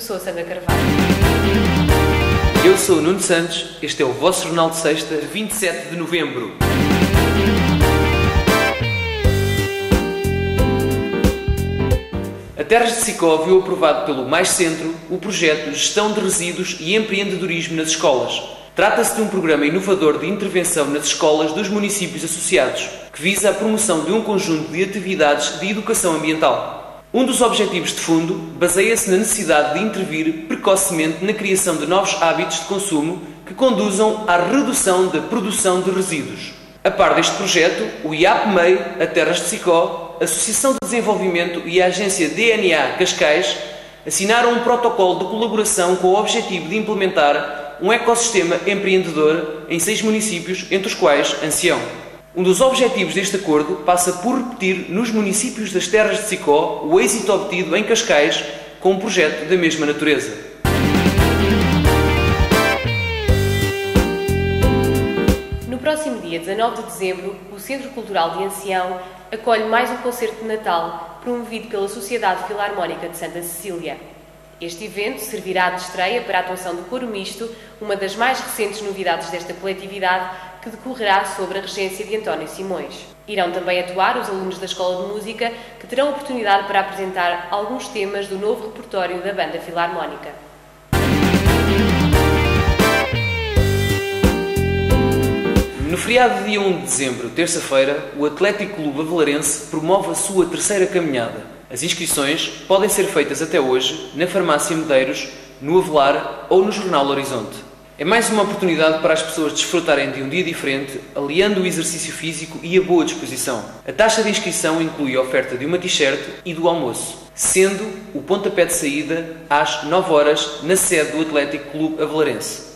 Eu sou a Sandra Carvalho. Eu sou o Nuno Santos, este é o vosso Jornal de Sexta, 27 de novembro. A Terras de Sicó viu aprovado pelo Mais Centro o projeto Gestão de Resíduos e Empreendedorismo nas Escolas. Trata-se de um programa inovador de intervenção nas escolas dos municípios associados, que visa a promoção de um conjunto de atividades de educação ambiental. Um dos objetivos de fundo baseia-se na necessidade de intervir precocemente na criação de novos hábitos de consumo que conduzam à redução da produção de resíduos. A par deste projeto, o IAPMEI, a Terras de Sicó, a Associação de Desenvolvimento e a agência DNA Cascais assinaram um protocolo de colaboração com o objetivo de implementar um ecossistema empreendedor em seis municípios, entre os quais Ancião. Um dos objetivos deste acordo passa por repetir nos municípios das Terras de Sicó o êxito obtido em Cascais com um projeto da mesma natureza. No próximo dia 19 de dezembro, o Centro Cultural de Ancião acolhe mais um concerto de Natal promovido pela Sociedade Filarmónica de Santa Cecília. Este evento servirá de estreia para a atuação do Coro Misto, uma das mais recentes novidades desta coletividade, que decorrerá sobre a regência de António Simões. Irão também atuar os alunos da Escola de Música, que terão oportunidade para apresentar alguns temas do novo repertório da Banda Filarmónica. No feriado de dia 1 de dezembro, terça-feira, o Atlético Clube Avelarense promove a sua terceira caminhada. As inscrições podem ser feitas até hoje na Farmácia Medeiros, no Avelar ou no Jornal Horizonte. É mais uma oportunidade para as pessoas desfrutarem de um dia diferente, aliando o exercício físico e a boa disposição. A taxa de inscrição inclui a oferta de uma t-shirt e do almoço, sendo o pontapé de saída às 9 horas na sede do Atlético Clube Avelarense.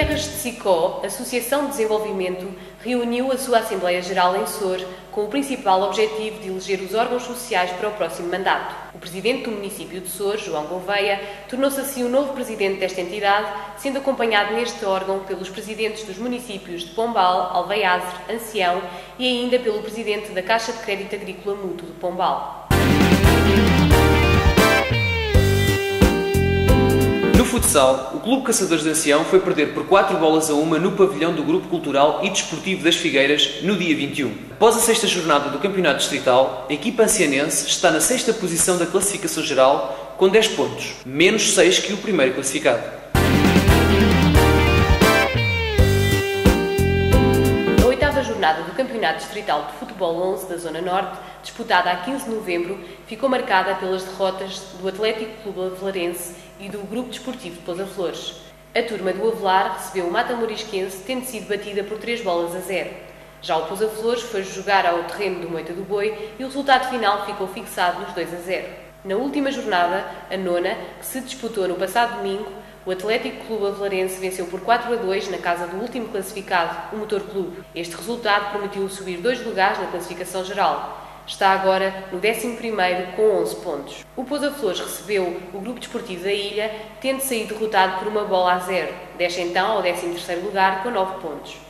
Terras de Sicó, Associação de Desenvolvimento, reuniu a sua Assembleia Geral em Sor com o principal objetivo de eleger os órgãos sociais para o próximo mandato. O presidente do município de Sor, João Gouveia, tornou-se assim o novo presidente desta entidade, sendo acompanhado neste órgão pelos presidentes dos municípios de Pombal, Alveiazer, Ancião e ainda pelo presidente da Caixa de Crédito Agrícola Mútuo de Pombal. No futsal, o Clube Caçadores de Ancião foi perder por 4 bolas a uma no pavilhão do Grupo Cultural e Desportivo das Figueiras no dia 21. Após a sexta jornada do Campeonato Distrital, a equipa ancianense está na sexta posição da classificação geral com 10 pontos, menos 6 que o primeiro classificado. Jornada do Campeonato Distrital de Futebol 11 da Zona Norte, disputada a 15 de novembro, ficou marcada pelas derrotas do Atlético Clube Avelarense e do Grupo Desportivo de Pousa Flores. A turma do Avelar recebeu o Mata Morisquense, tendo sido batida por 3 bolas a 0. Já o Pousa Flores foi jogar ao terreno do Moita do Boi e o resultado final ficou fixado nos 2 a 0. Na última jornada, a nona, que se disputou no passado domingo, o Atlético Clube Avelarense venceu por 4 a 2 na casa do último classificado, o Motor Clube. Este resultado permitiu subir dois lugares na classificação geral. Está agora no 11º com 11 pontos. O Pousa Flores recebeu o Grupo Desportivo da Ilha, tendo saído derrotado por uma bola a zero. Desce então ao 13º lugar com 9 pontos.